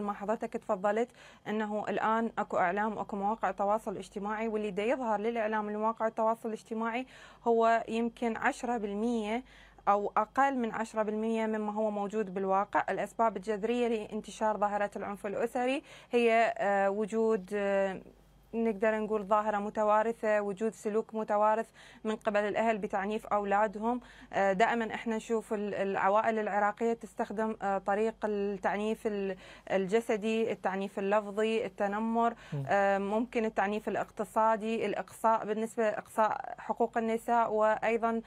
مثل ما حضرتك تفضلت إنه الآن أكو إعلام وأكو مواقع تواصل اجتماعي واللي دا يظهر للإعلام من مواقع التواصل الاجتماعي هو يمكن 10% أو أقل من 10% مما هو موجود بالواقع. الأسباب الجذرية لانتشار ظاهرة العنف الأسري هي آه، وجود آه، نقدر نقول ظاهرة متوارثة وجود سلوك متوارث من قبل الأهل بتعنيف أولادهم. آه، دائما إحنا نشوف العوائل العراقية تستخدم آه، طريق التعنيف الجسدي التعنيف اللفظي التنمر. آه، ممكن التعنيف الاقتصادي الإقصاء بالنسبة لإقصاء حقوق النساء وأيضا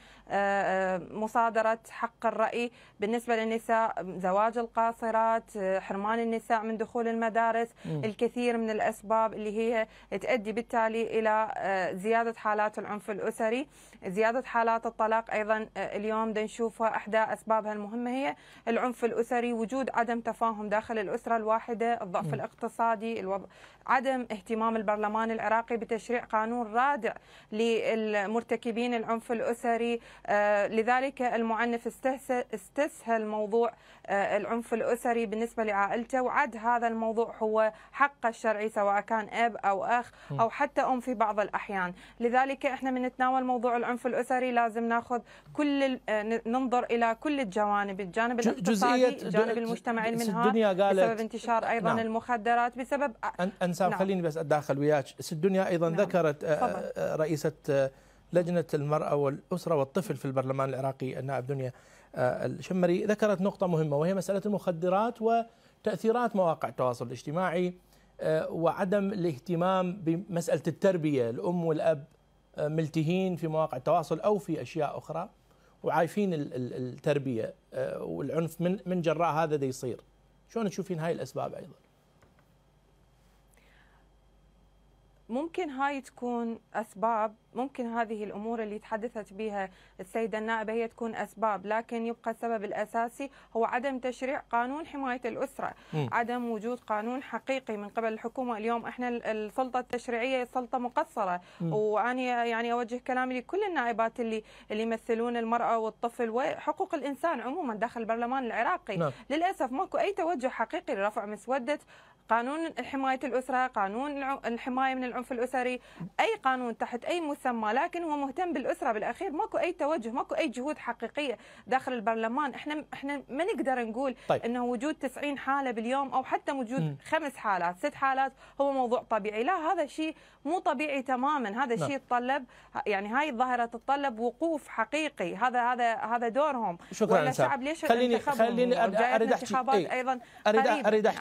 مصادرة حق الرأي بالنسبة للنساء زواج القاصرات حرمان النساء من دخول المدارس. الكثير من الأسباب اللي هي تؤدي بالتالي إلى آه، زيادة حالات العنف الأسري، زيادة حالات الطلاق أيضا آه، اليوم نشوفها أحدى أسبابها المهمة هي العنف الأسري، وجود عدم تفاهم داخل الأسرة الواحدة، الضعف م. الاقتصادي، الوضع عدم اهتمام البرلمان العراقي بتشريع قانون رادع للمرتكبين العنف الأسري، آه، لذلك المعنف استسهل موضوع العنف الأسري بالنسبة لعائلته وعد هذا الموضوع هو حقه الشرعي سواء كان أب أو اخ أو حتى أم في بعض الأحيان لذلك إحنا من نتناول موضوع العنف الأسري لازم ناخذ كل آه، ننظر إلى كل الجوانب الجانب الاقتصادي الجانب المجتمعي منها الدنيا قالت بسبب انتشار أيضا نعم. المخدرات بسبب أنسان نعم. خليني بس أتداخل وياك الدنيا أيضا نعم. ذكرت آه، فضل. آه، رئيسة لجنة المرأة والأسرة والطفل في البرلمان العراقي النائب دنيا الشمري ذكرت نقطة مهمة وهي مسألة المخدرات وتأثيرات مواقع التواصل الاجتماعي آه، وعدم الاهتمام بمسألة التربية. الأم والأب آه، ملتهين في مواقع التواصل أو في أشياء أخرى وعايفين التربية آه، والعنف من جراء هذا دي يصير. شلون تشوفين هاي الأسباب أيضا؟ ممكن هاي تكون أسباب ممكن هذه الأمور اللي تحدثت بها السيدة النائبة هي تكون أسباب لكن يبقى السبب الأساسي هو عدم تشريع قانون حماية الأسرة م. عدم وجود قانون حقيقي من قبل الحكومة اليوم إحنا السلطة التشريعية سلطة مقصرة م. وأنا يعني أوجه كلامي لكل النائبات اللي اللي يمثلون المرأة والطفل وحقوق الإنسان عموما داخل البرلمان العراقي نعم. للأسف ماكو أي توجه حقيقي لرفع مسودة قانون حماية الأسرة قانون الحماية من العنف الأسري أي قانون تحت أي مسمى لكن هو مهتم بالأسرة بالأخير. ماكو أي توجه ماكو أي جهود حقيقية داخل البرلمان. إحنا إحنا ما نقدر نقول طيب. أنه وجود 90 حالة باليوم أو حتى وجود م. خمس حالات ست حالات هو موضوع طبيعي. لا هذا شيء مو طبيعي تماما. هذا الشيء يتطلب يعني هاي الظاهرة تتطلب وقوف حقيقي. هذا هذا هذا دورهم. شكرا الشعب ليش خليني خليني اريد أحكي. أيضا أريد أريد أحكي